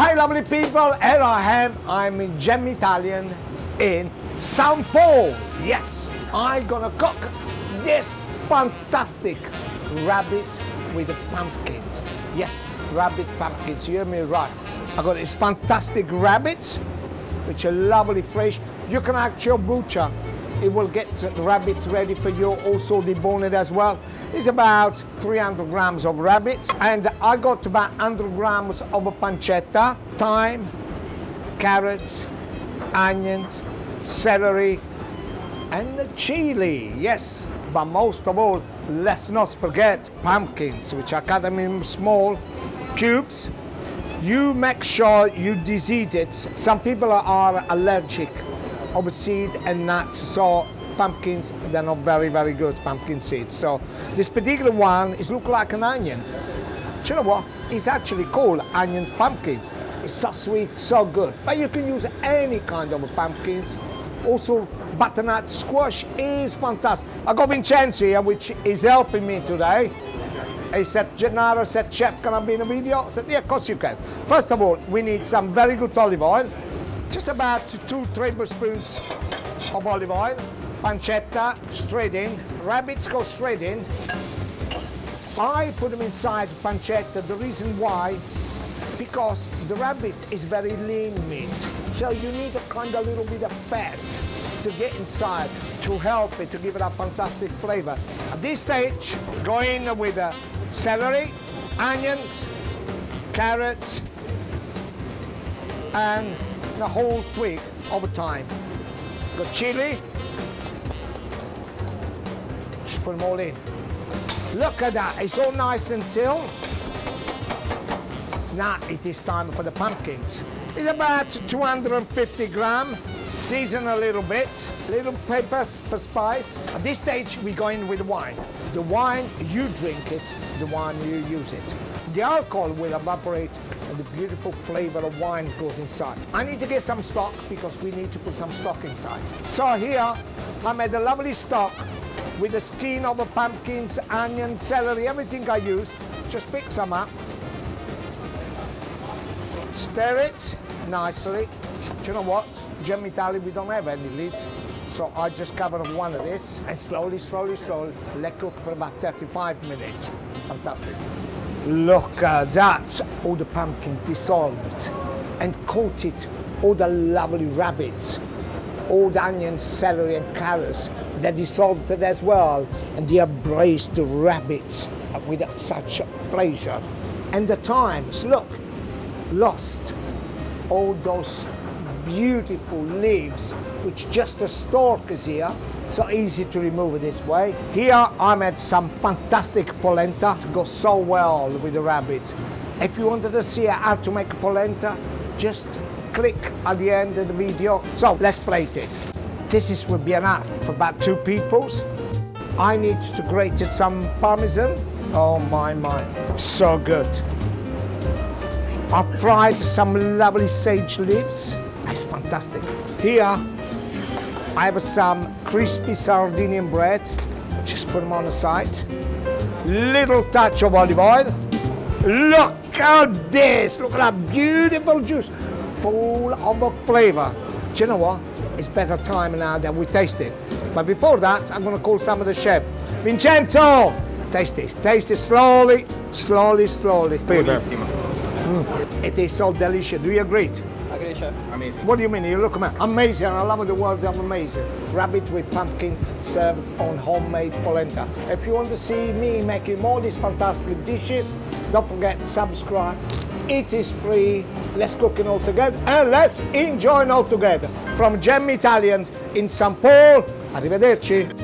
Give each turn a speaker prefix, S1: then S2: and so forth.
S1: Hi lovely people, here I am, I'm in Jamie Italian in St. Paul. Yes, I'm gonna cook this fantastic rabbit with the pumpkins. Yes, rabbit pumpkins, you hear me right. I got these fantastic rabbits, which are lovely fresh. You can actually butcher. It will get the rabbits ready for you, also debone as well. It's about 300 grams of rabbits, and I got about 100 grams of pancetta, thyme, carrots, onions, celery, and the chili, yes. But most of all, let's not forget pumpkins, which are cut them in small cubes. You make sure you deseed it. Some people are allergic of seed and nuts, so pumpkins, they're not very, very good, pumpkin seeds. So this particular one is look like an onion. Do you know what? It's actually called onions pumpkins. It's so sweet, so good. But you can use any kind of pumpkins. Also, butternut squash is fantastic. I got Vincenzo here, which is helping me today. He said, Gennaro said, Chef, can I be in a video? I said, yeah, of course you can. First of all, we need some very good olive oil. Just about two tablespoons of olive oil. Pancetta, straight in. Rabbits go straight in. I put them inside pancetta. The reason why, because the rabbit is very lean meat. So you need a kind of little bit of fat to get inside to help it to give it a fantastic flavor. At this stage, go in with the celery, onions, carrots, and the whole twig over thyme. Got chili. Just put them all in. Look at that, it's all nice and still. Now it is time for the pumpkins. It's about 250 gram. Season a little bit, little pepper for spice. At this stage, we go in with wine. The wine, you drink it, the wine, you use it. The alcohol will evaporate and the beautiful flavor of wine goes inside. I need to get some stock because we need to put some stock inside. So here, I made a lovely stock with the skin of the pumpkins, onion, celery, everything I used. Just pick some up. Stir it nicely. Do you know what? Gem we don't have any lids. So I just cover one of this and slowly, slowly, slowly let cook for about 35 minutes. Fantastic. Look at that, all the pumpkin dissolved and coated all the lovely rabbits, all the onions, celery and carrots They dissolved it as well and they embraced the rabbits with such pleasure. And the thymes, look, lost all those beautiful leaves which just a stalk is here. So easy to remove it this way. Here I made some fantastic polenta. To go so well with the rabbits. If you wanted to see how to make polenta just click at the end of the video. So let's plate it. This is will be enough for about two peoples. I need to grate some parmesan. Oh my my. So good I fried some lovely sage leaves. It's fantastic. Here, I have some crispy Sardinian bread. Just put them on the side. Little touch of olive oil. Look at this. Look at that beautiful juice. Full of flavor. Do you know what? It's better time now that we taste it. But before that, I'm going to call some of the chef. Vincenzo! Taste it. Taste it slowly, slowly, slowly.
S2: Buonissimo.
S1: Mm. It is so delicious. Do you agree?
S2: Agree, chef. Amazing.
S1: What do you mean? You look at amazing. I love the words of amazing. Rabbit with pumpkin served on homemade polenta. If you want to see me making more these fantastic dishes, don't forget to subscribe. It is free. Let's cook it all together and let's enjoy it all together. From Jamie Italian in St. Paul. Arrivederci.